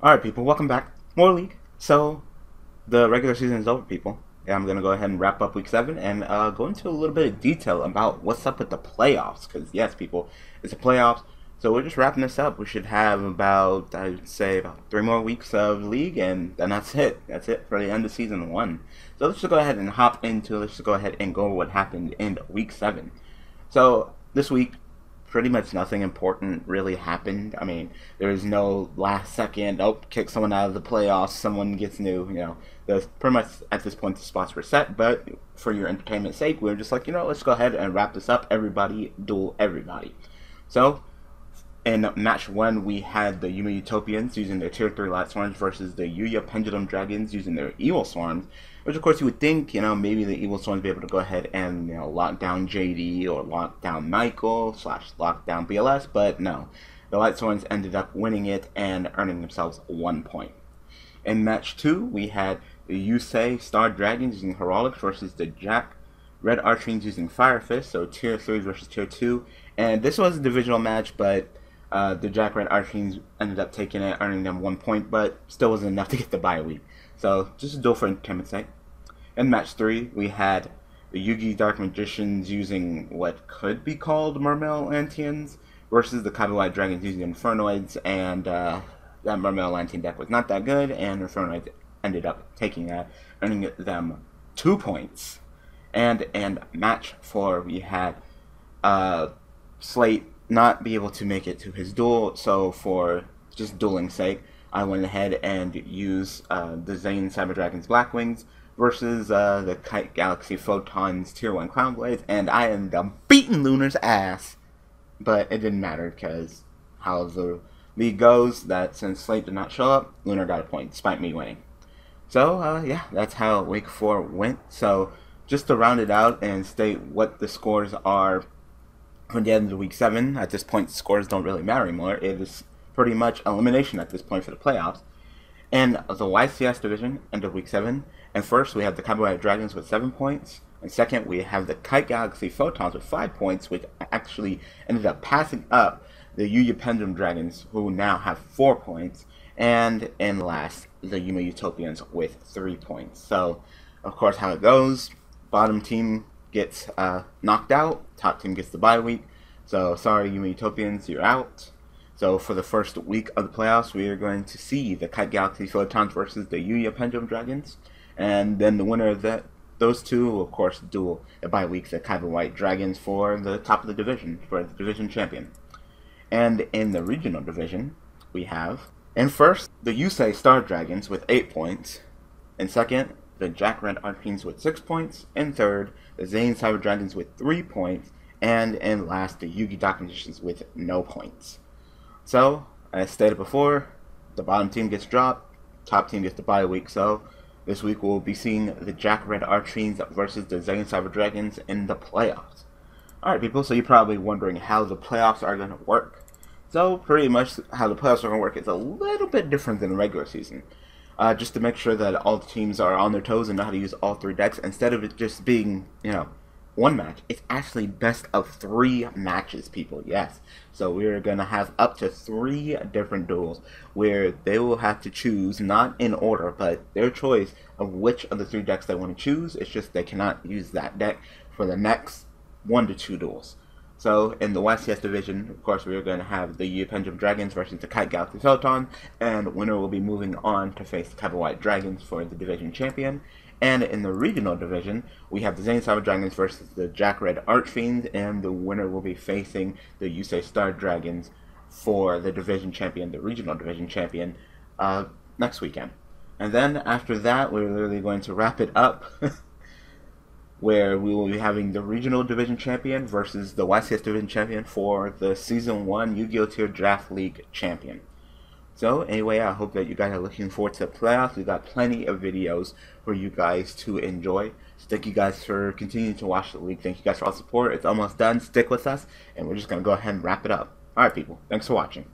Alright, people, welcome back. More League. So, the regular season is over, people. I'm going to go ahead and wrap up week 7 and uh, go into a little bit of detail about what's up with the playoffs. Because, yes, people, it's the playoffs. So, we're just wrapping this up. We should have about, I would say, about three more weeks of League, and then that's it. That's it for the end of season 1. So, let's just go ahead and hop into Let's just go ahead and go over what happened in week 7. So, this week, pretty much nothing important really happened. I mean, there was no last second, oh, kick someone out of the playoffs, someone gets new, you know. The, pretty much at this point the spots were set, but for your entertainment sake, we were just like, you know, let's go ahead and wrap this up. Everybody duel everybody. So, in match one, we had the Yuma Utopians using their tier 3 Lightsworns versus the Yuya Pendulum Dragons using their Evilswarms. Which, of course, you would think, you know, maybe the Evilswarms be able to go ahead and, you know, lock down JD or lock down Michael slash lock down BLS, but no. The Lightsworns ended up winning it and earning themselves one point. In match two, we had the Yusei Star Dragons using Heraldics versus the Jack Red Archfiends using Fire Fist, so tier 3 versus tier 2. And this was a divisional match, but uh, the Jack Red Archfiends ended up taking it, earning them one point, but still wasn't enough to get the bye week. So just a duel for entertainment's sake. In match three, we had the Yugi Dark Magicians using what could be called Mermail Atlanteans versus the Kaiba White Dragons using Infernoids, and uh, that Mermail Atlantean deck was not that good, and Infernoids ended up taking that, earning them two points. And and match four, we had uh, Slate not be able to make it to his duel. So for just dueling sake, I went ahead and used uh, the Zane Cyber Dragons Blackwings versus uh, the Kite Galaxy Photons Tier 1 Clown Blades, and I ended up beating Lunar's ass. But it didn't matter because how the league goes, that since Slate did not show up, Lunar got a point despite me winning. So, uh, yeah, that's how Week 4 went. So, just to round it out and state what the scores are when the end of week seven, at this point, scores don't really matter anymore. It is pretty much elimination at this point for the playoffs. And the YCS division, end of week seven. And first, we have the Kaiba White Dragons with seven points. And second, we have the Kite Galaxy Photons with five points, which actually ended up passing up the Yuya Pendulum Dragons, who now have four points. And in last, the Yuma Utopians with three points. So, of course, how it goes bottom team gets uh, knocked out. Top team gets the bye week. So sorry, you Utopians, you're out. So for the first week of the playoffs, we are going to see the Kite Galaxy Photons versus the Yuya Pendulum Dragons, and then the winner of that those two will of course duel the bye week the Kaiba White Dragons for the top of the division for the division champion. And in the regional division, we have in first the Yusei Star Dragons with eight points, in second the Jack Red Archfiends with 6 points, in third, the Zane Cyber Dragons with 3 points, and in last, the Yugi Magicians with no points. So, as stated before, the bottom team gets dropped, top team gets the bye week, so this week we'll be seeing the Jack Red Archfiends versus the Zane Cyber Dragons in the playoffs. Alright people, so you're probably wondering how the playoffs are going to work. So, pretty much how the playoffs are going to work is a little bit different than the regular season uh, just to make sure that all the teams are on their toes and know how to use all three decks instead of it just being, you know, one match. It's actually best of three matches, people. Yes. So we're going to have up to three different duels where they will have to choose, not in order, but their choice of which of the three decks they want to choose. It's just they cannot use that deck for the next one to two duels. So in the YCS division, of course, we are going to have the U Pendulum Dragons versus the Kite Galaxy Photon, and winner will be moving on to face the Kaiba White Dragons for the division champion. And in the regional division, we have the Zane Cyber Dragons versus the Jack Red Archfiends, and the winner will be facing the Yusei Star Dragons for the division champion, the regional division champion, uh, next weekend. And then after that, we're literally going to wrap it up. where we will be having the regional division champion versus the YCS division champion for the season one Yu-Gi-Oh! Tier Draft League champion. So anyway, I hope that you guys are looking forward to the playoffs. We got plenty of videos for you guys to enjoy. So thank you guys for continuing to watch the league. Thank you guys for all support. It's almost done. Stick with us, and we're just gonna go ahead and wrap it up. All right, people. Thanks for watching.